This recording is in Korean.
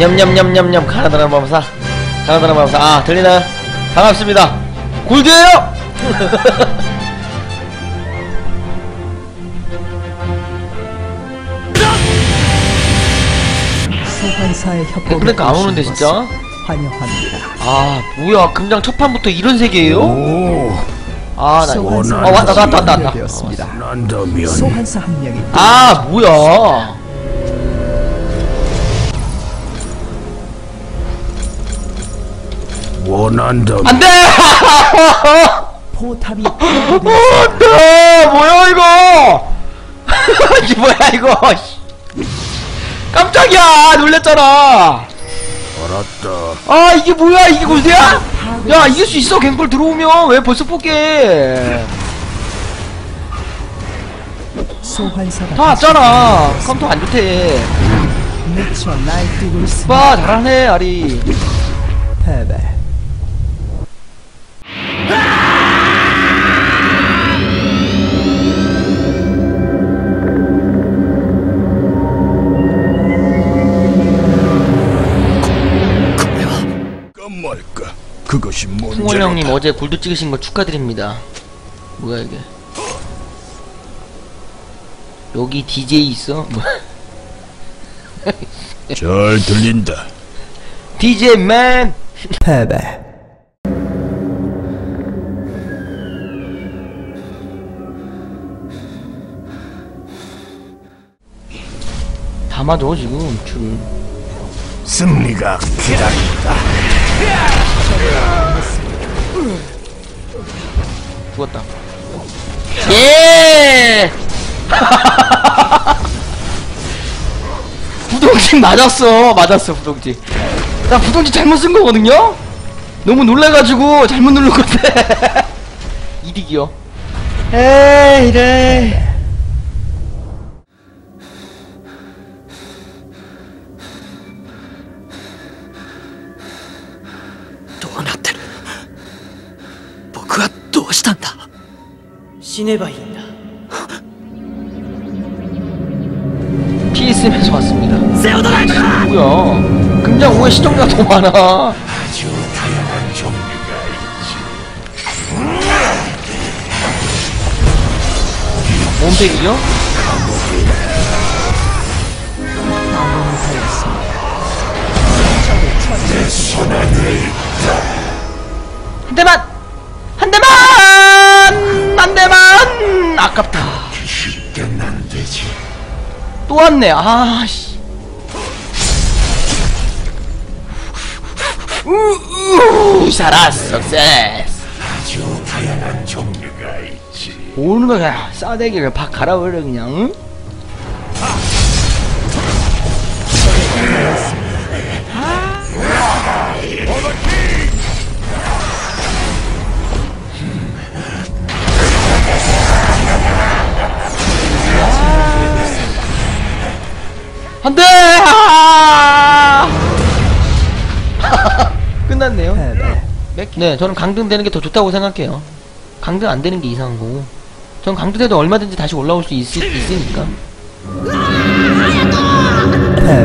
냠냠냠냠냠. 가나다라 마법사. 가나다라 마법사. 아 들리나요? 반갑습니다. 골드예요? 소환사의 그러니까 안 것을 진짜? 환영합니다. 아 뭐야 금장 첫 판부터 이런 세계예요? 오, 아나 어 왔다 왔다 왔다 왔다. 소환사 한 명이 아 뭐야 원한다면 안돼! 포탑이 안돼! 뭐야 이거? 이게 뭐야 이거? 씨. 깜짝이야! 놀랬잖아! 알았다. 아 이게 뭐야 이게 골드야? 야 이길 수 있어 갱골 들어오면. 왜 벌써 소환사가 다 왔잖아. 컴퓨터 안 좋대. 미쳐 날뛰고 있습니다. 봐 잘하네 아리. 패배. 풍월. 형님 어제 골드 찍으신 거 축하드립니다 뭐야 이게 여기 DJ 있어? 뭐 잘 들린다. DJ 맨 패배. 다 맞아 지금 줄 승리가 기다린다. 죽었다. 예! 부동진 맞았어. 맞았어 부동진 나 부동진 잘못 쓴 거거든요? 너무 놀래가지고 잘못 누른 건데. 이득이요. 에이 이래 PSM에서 왔습니다. 뭐야? 금장 5의 시청자가 더 많아. 원팩이요? 아깝다. 또 왔네, 아씨. 우우 살았어, 섹스. 오는 거 그냥 싸대기를 팍 갈아버려 그냥. 응? 안돼! 끝났네요. 네, 네. 네 저는 강등되는 게 더 좋다고 생각해요. 강등 안 되는 게 이상한 거고. 전 강등돼도 얼마든지 다시 올라올 수 있, 있으니까. 네,